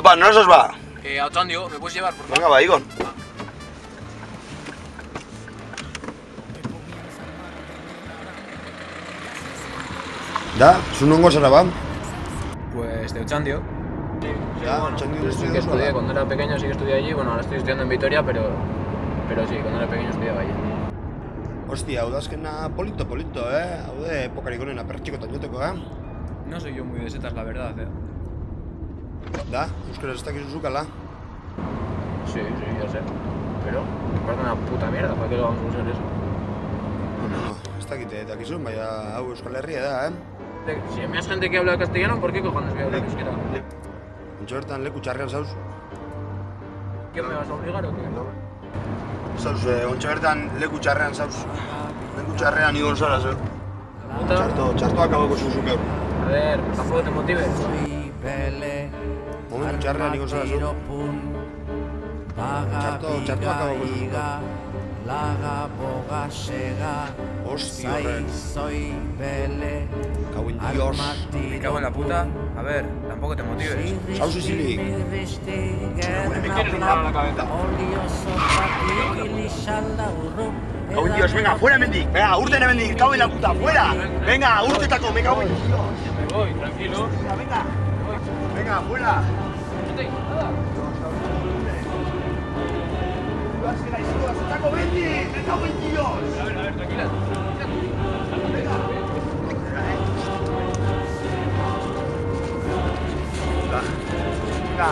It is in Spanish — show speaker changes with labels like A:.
A: va? ¿No os va?
B: Eh, a Otxandio, ¿me puedes llevar, por favor?
A: Venga, va, Igon. Da, zu nongo zara ba?
B: Pues de Otxandio. Sí,
A: Ya,
B: bueno,
A: Otxandio
B: pues sí que estudié, cuando era pequeño sí que estudié allí, bueno, ahora estoy estudiando en Vitoria, pero, pero sí, cuando era pequeño estudiaba allí.
A: Hostia, hau da azkena polito, polito, eh? Hau de epokarik onena pertxikotan joteko, eh?
B: No soy yo muy de setas, la verdad, eh.
A: Da, euskara ez dakizu zukala.
B: Sí, sí, ya sé. Pero, me parece una puta mierda, ¿para qué lo vamos a usar eso?
A: Bueno, ez dakite dakizun, baina hau Euskal Herria da, eh?
B: De- Si me has gente que habla castellano, ¿por qué cojones voy a hablar euskera?
A: Ontsa bertan leku txarrean zauz.
B: ¿Qué me vas a obligar o qué?
A: Zauz, eh, ontsa bertan leku txarrean zauz. Leku txarrean igon zara.
B: Puta.
A: Txarto, txartoak aboko zuzuk eur.
B: A ver, tampoco te motives.
A: Momentu txarrean zara, zeu. Txarto, zuzuk eur.
C: Laga boga sega
A: Hosti
C: bele
A: Kau en dios.
B: Me cago en la puta. A ver, tampoco te motives.
A: Zauz izilik.
B: me quieres disparar a la cabeza.
A: Kau en dios, venga, fuera mendik. Venga, urten mendik, kau en la puta, fuera. Venga, urtetako, me cago en dios.
B: Me voy, tranquilo.
A: Venga, venga. Venga, vuela. ¡Taco 20! ¡Taco 22!
B: A ver, a ver, tranquila. Venga. Venga. Venga.